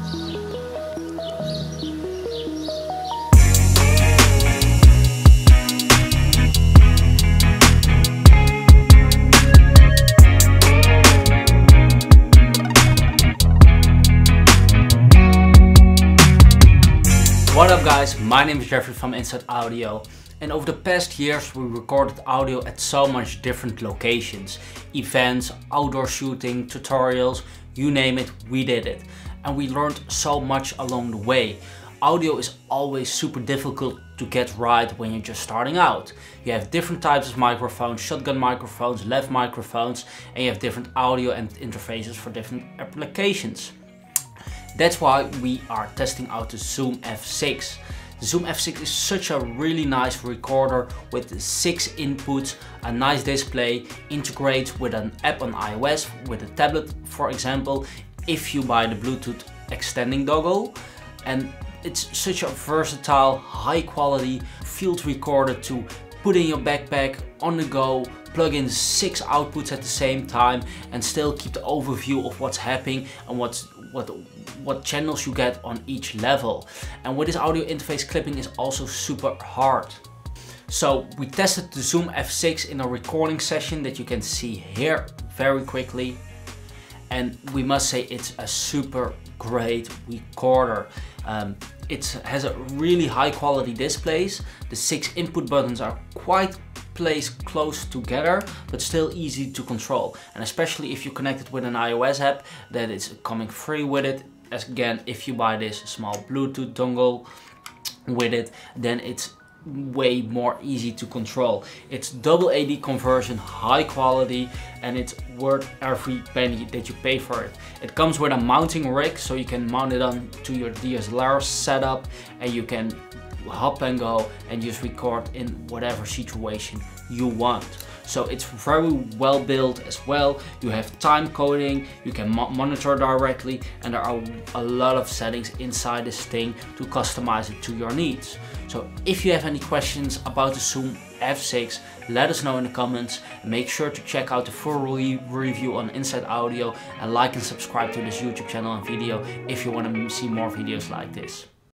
What up guys, my name is Jeffrey from Inside Audio and over the past years we recorded audio at so much different locations. Events, outdoor shooting, tutorials, you name it, we did it. And we learned so much along the way. Audio is always super difficult to get right when you're just starting out. You have different types of microphones, shotgun microphones, lav microphones, and you have different audio and interfaces for different applications. That's why we are testing out the Zoom F6. The Zoom F6 is such a really nice recorder with six inputs, a nice display, integrates with an app on iOS, with a tablet for example, if you buy the Bluetooth extending dongle. And it's such a versatile, high quality field recorder to put in your backpack, on the go, plug in six outputs at the same time and still keep the overview of what's happening and what's what what channels you get on each level. And with this audio interface clipping is also super hard. So we tested the Zoom F6 in a recording session that you can see here very quickly. And we must say it's a super great recorder. Um, it has a really high quality displays. The six input buttons are quite placed close together, but still easy to control. And especially if you connect it with an iOS app that is coming free with it. As again, if you buy this small Bluetooth dongle with it, then it's way more easy to control. It's double AD conversion, high quality, and it's worth every penny that you pay for it. It comes with a mounting rig, so you can mount it on to your DSLR setup, and you can hop and go and just record in whatever situation you want. So it's very well built as well. You have time coding, you can mo monitor directly, and there are a lot of settings inside this thing to customize it to your needs. So if you have any questions about the Zoom F6, let us know in the comments. Make sure to check out the full re review on Inside Audio and like and subscribe to this YouTube channel and video if you want to see more videos like this.